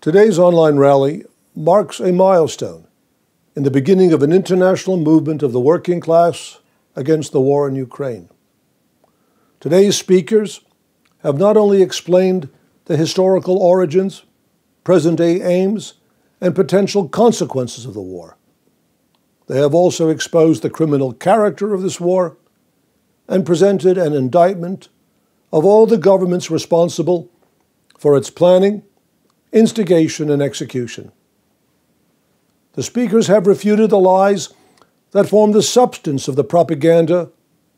Today's online rally marks a milestone in the beginning of an international movement of the working class against the war in Ukraine. Today's speakers have not only explained the historical origins, present day aims, and potential consequences of the war, they have also exposed the criminal character of this war and presented an indictment of all the governments responsible for its planning, instigation, and execution. The speakers have refuted the lies that form the substance of the propaganda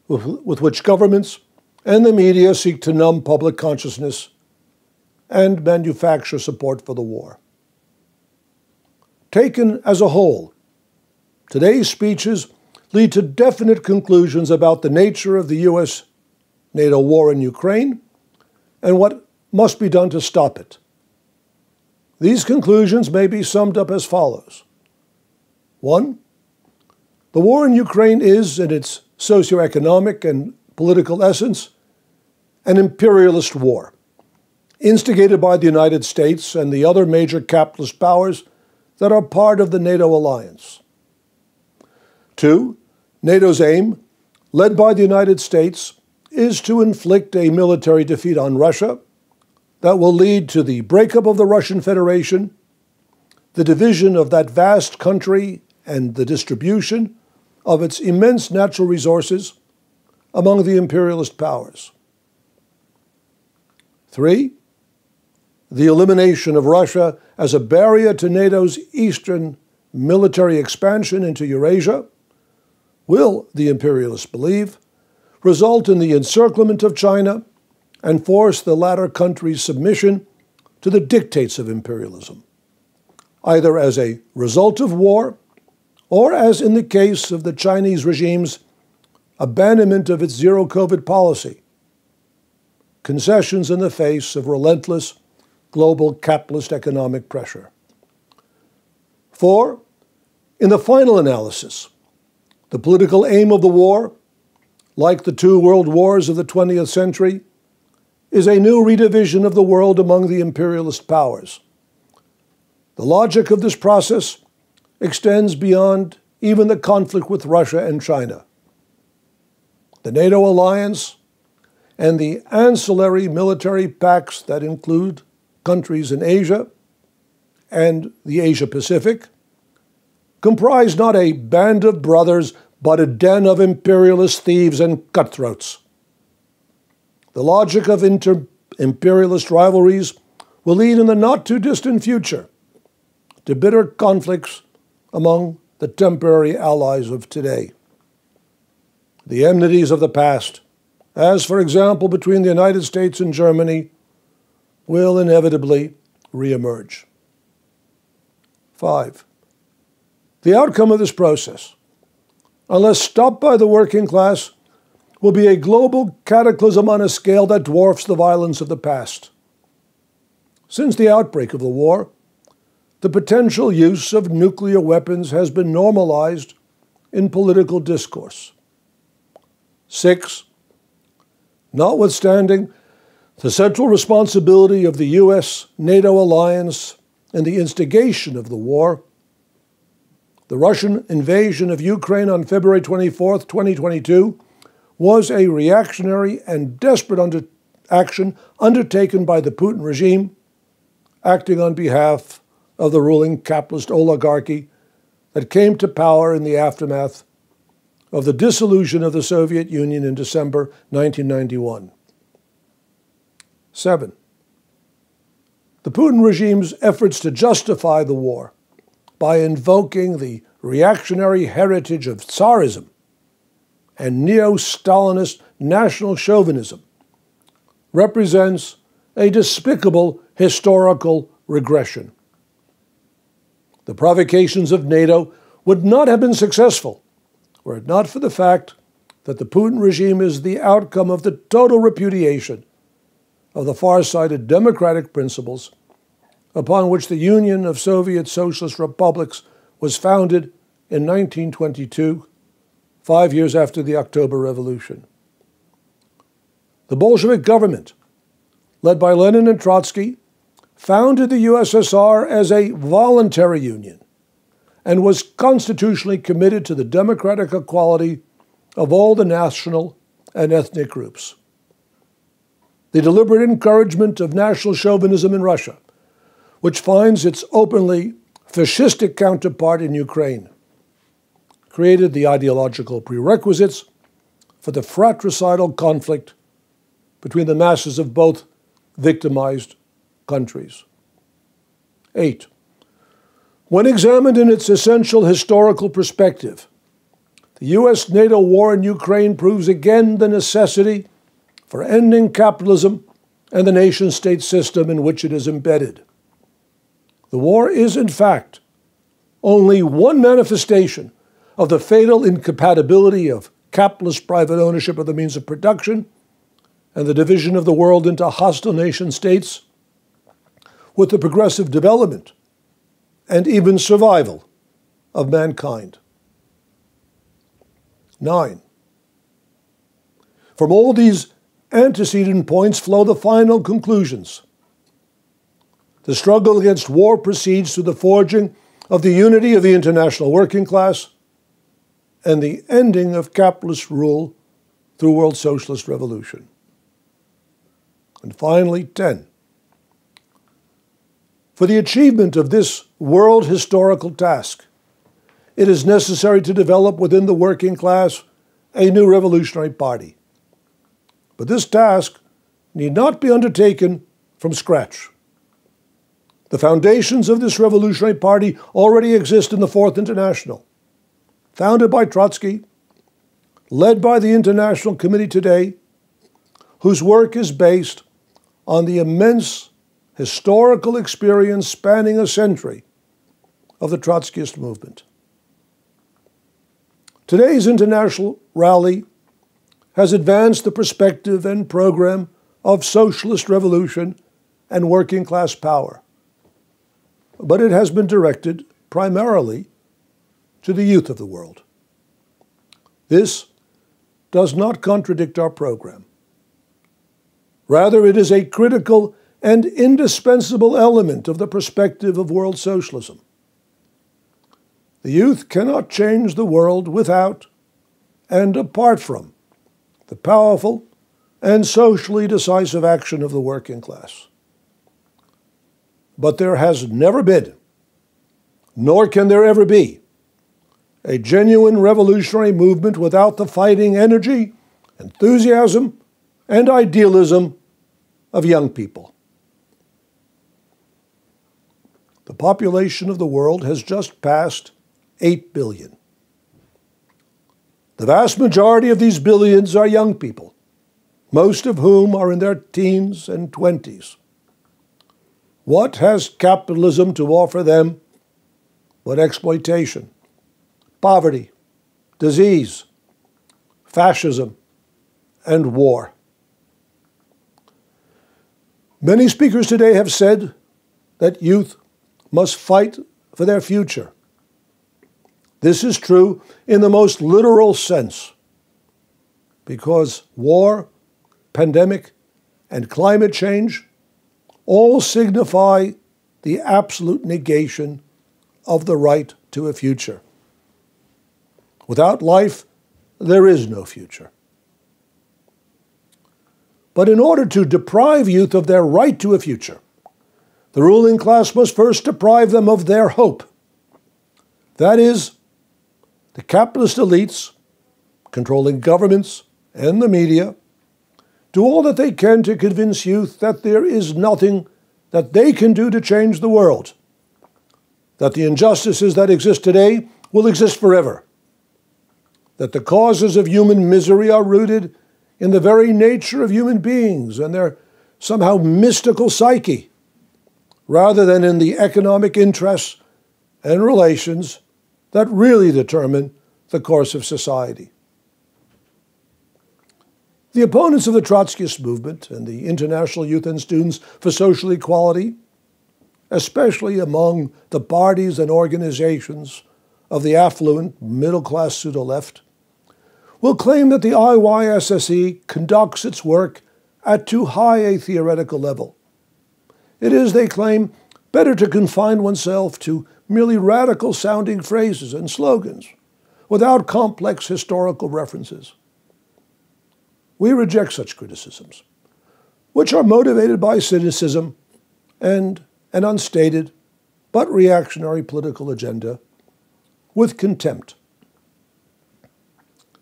with, with which governments and the media seek to numb public consciousness and manufacture support for the war. Taken as a whole, today's speeches lead to definite conclusions about the nature of the U.S. NATO war in Ukraine and what must be done to stop it. These conclusions may be summed up as follows. One, the war in Ukraine is, in its socioeconomic and political essence, an imperialist war, instigated by the United States and the other major capitalist powers that are part of the NATO alliance. Two, NATO's aim, led by the United States, is to inflict a military defeat on Russia that will lead to the breakup of the Russian Federation, the division of that vast country, and the distribution of its immense natural resources among the imperialist powers. Three, the elimination of Russia as a barrier to NATO's eastern military expansion into Eurasia will, the imperialists believe, result in the encirclement of China and force the latter country's submission to the dictates of imperialism, either as a result of war or as in the case of the Chinese regime's abandonment of its zero COVID policy, concessions in the face of relentless global capitalist economic pressure. Four, in the final analysis, the political aim of the war, like the two world wars of the 20th century, is a new redivision of the world among the imperialist powers. The logic of this process extends beyond even the conflict with Russia and China. The NATO alliance and the ancillary military pacts that include countries in Asia and the Asia Pacific comprise not a band of brothers, but a den of imperialist thieves and cutthroats. The logic of inter- imperialist rivalries will lead in the not too distant future to bitter conflicts among the temporary allies of today. The enmities of the past, as for example between the United States and Germany, will inevitably reemerge. Five, the outcome of this process, unless stopped by the working class, will be a global cataclysm on a scale that dwarfs the violence of the past. Since the outbreak of the war, the potential use of nuclear weapons has been normalized in political discourse. Six, notwithstanding the central responsibility of the U.S. NATO alliance in the instigation of the war, the Russian invasion of Ukraine on February 24, 2022, was a reactionary and desperate under action undertaken by the Putin regime, acting on behalf of the ruling capitalist oligarchy that came to power in the aftermath of the dissolution of the Soviet Union in December 1991. Seven, the Putin regime's efforts to justify the war by invoking the reactionary heritage of Tsarism and neo Stalinist national chauvinism represents a despicable historical regression. The provocations of NATO would not have been successful were it not for the fact that the Putin regime is the outcome of the total repudiation of the far sighted democratic principles upon which the Union of Soviet Socialist Republics was founded in 1922, five years after the October Revolution. The Bolshevik government, led by Lenin and Trotsky, founded the USSR as a voluntary union and was constitutionally committed to the democratic equality of all the national and ethnic groups. The deliberate encouragement of national chauvinism in Russia, which finds its openly fascistic counterpart in Ukraine, created the ideological prerequisites for the fratricidal conflict between the masses of both victimized countries. Eight, when examined in its essential historical perspective, the US NATO war in Ukraine proves again the necessity for ending capitalism and the nation state system in which it is embedded. The war is, in fact, only one manifestation of the fatal incompatibility of capitalist private ownership of the means of production and the division of the world into hostile nation states with the progressive development and even survival of mankind. Nine. From all these antecedent points flow the final conclusions. The struggle against war proceeds through the forging of the unity of the international working class and the ending of capitalist rule through world socialist revolution. And finally, 10. For the achievement of this world historical task, it is necessary to develop within the working class a new revolutionary party. But this task need not be undertaken from scratch. The foundations of this revolutionary party already exist in the Fourth International, founded by Trotsky, led by the International Committee today, whose work is based on the immense historical experience spanning a century of the Trotskyist movement. Today's international rally has advanced the perspective and program of socialist revolution and working class power. But it has been directed primarily to the youth of the world. This does not contradict our program. Rather, it is a critical and indispensable element of the perspective of world socialism. The youth cannot change the world without and apart from the powerful and socially decisive action of the working class. But there has never been, nor can there ever be, a genuine revolutionary movement without the fighting energy, enthusiasm, and idealism of young people. The population of the world has just passed 8 billion. The vast majority of these billions are young people, most of whom are in their teens and 20s. What has capitalism to offer them but exploitation, poverty, disease, fascism, and war? Many speakers today have said that youth must fight for their future. This is true in the most literal sense because war, pandemic, and climate change all signify the absolute negation of the right to a future. Without life, there is no future. But in order to deprive youth of their right to a future, the ruling class must first deprive them of their hope. That is, the capitalist elites, controlling governments and the media, do all that they can to convince youth that there is nothing that they can do to change the world, that the injustices that exist today will exist forever, that the causes of human misery are rooted in the very nature of human beings and their somehow mystical psyche, rather than in the economic interests and relations that really determine the course of society. The opponents of the Trotskyist movement and the International Youth and Students for Social Equality, especially among the parties and organizations of the affluent middle class pseudo left, will claim that the IYSSE conducts its work at too high a theoretical level. It is, they claim, better to confine oneself to merely radical sounding phrases and slogans without complex historical references. We reject such criticisms, which are motivated by cynicism and an unstated but reactionary political agenda with contempt.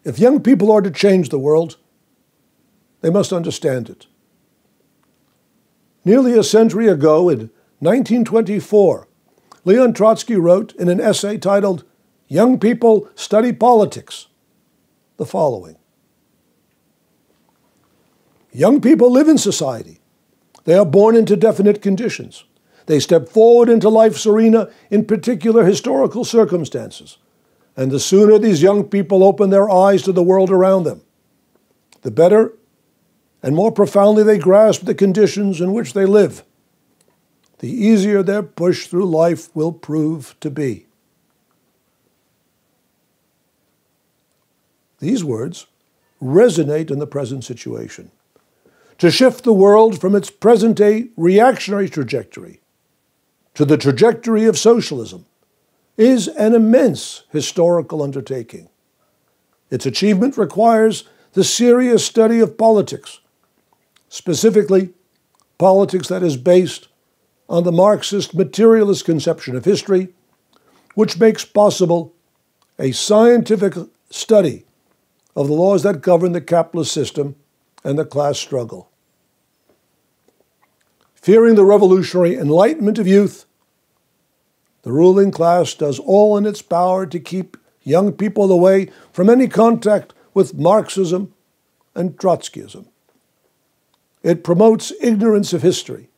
If young people are to change the world, they must understand it. Nearly a century ago, in 1924, Leon Trotsky wrote in an essay titled Young People Study Politics the following Young people live in society. They are born into definite conditions. They step forward into life's arena in particular historical circumstances. And the sooner these young people open their eyes to the world around them, the better and more profoundly they grasp the conditions in which they live, the easier their push through life will prove to be. These words resonate in the present situation. To shift the world from its present day reactionary trajectory to the trajectory of socialism is an immense historical undertaking. Its achievement requires the serious study of politics, specifically politics that is based on the Marxist materialist conception of history, which makes possible a scientific study of the laws that govern the capitalist system and the class struggle fearing the revolutionary enlightenment of youth, the ruling class does all in its power to keep young people away from any contact with Marxism and Trotskyism. It promotes ignorance of history,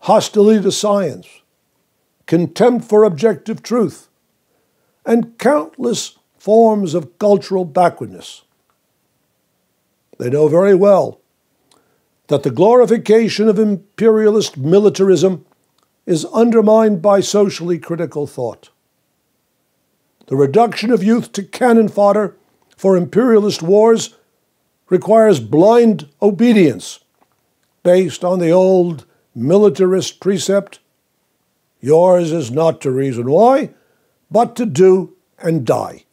hostility to science, contempt for objective truth, and countless forms of cultural backwardness. They know very well that the glorification of imperialist militarism is undermined by socially critical thought. The reduction of youth to cannon fodder for imperialist wars requires blind obedience based on the old militarist precept yours is not to reason why, but to do and die.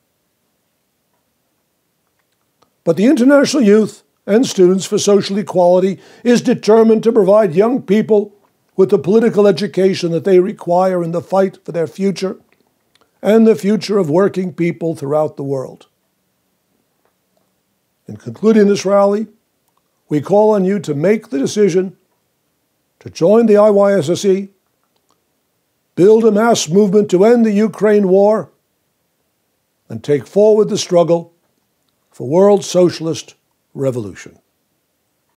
But the international youth and Students for Social Equality is determined to provide young people with the political education that they require in the fight for their future and the future of working people throughout the world. In concluding this rally, we call on you to make the decision to join the IYSSE, build a mass movement to end the Ukraine war, and take forward the struggle for world socialist revolution.